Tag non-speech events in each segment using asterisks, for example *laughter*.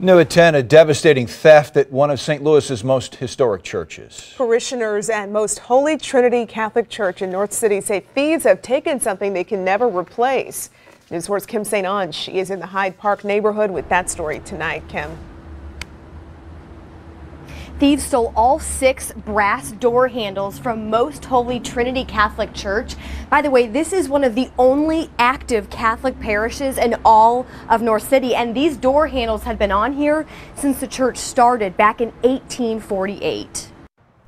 New at 10, a devastating theft at one of St. Louis's most historic churches. Parishioners at Most Holy Trinity Catholic Church in North City say thieves have taken something they can never replace. News 4's Kim St. Onge is in the Hyde Park neighborhood with that story tonight. Kim. Thieves stole all six brass door handles from Most Holy Trinity Catholic Church. By the way, this is one of the only active Catholic parishes in all of North City, and these door handles had been on here since the church started back in 1848.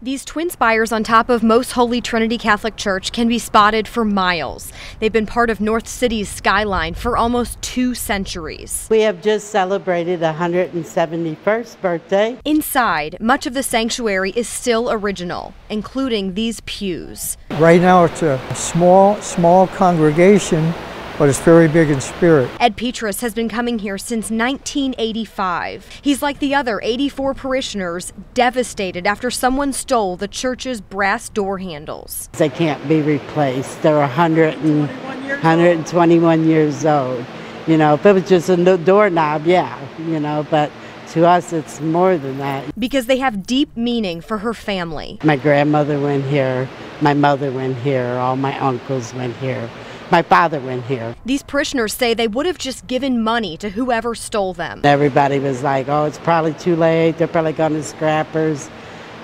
These twin spires on top of Most Holy Trinity Catholic Church can be spotted for miles. They've been part of North City's skyline for almost two centuries. We have just celebrated 171st birthday. Inside, much of the sanctuary is still original, including these pews. Right now it's a small, small congregation but it's very big in spirit. Ed Petrus has been coming here since 1985. He's like the other 84 parishioners, devastated after someone stole the church's brass door handles. They can't be replaced. They're 100 and, 121 years old. You know, if it was just a doorknob, yeah, you know, but to us it's more than that. Because they have deep meaning for her family. My grandmother went here, my mother went here, all my uncles went here my father went here. These parishioners say they would have just given money to whoever stole them. Everybody was like, oh, it's probably too late. They're probably going to scrappers.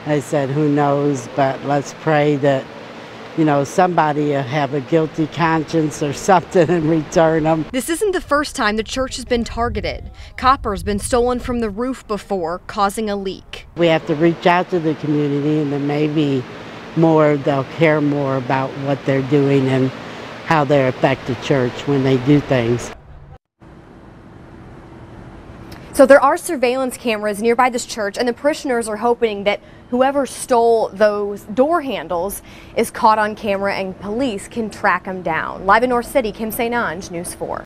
I said, who knows, but let's pray that, you know, somebody have a guilty conscience or *laughs* something and return them. This isn't the first time the church has been targeted. Copper's been stolen from the roof before, causing a leak. We have to reach out to the community and then maybe more, they'll care more about what they're doing and how they affect the church when they do things. So there are surveillance cameras nearby this church, and the parishioners are hoping that whoever stole those door handles is caught on camera and police can track them down. Live in North City, Kim St. Onge, News 4.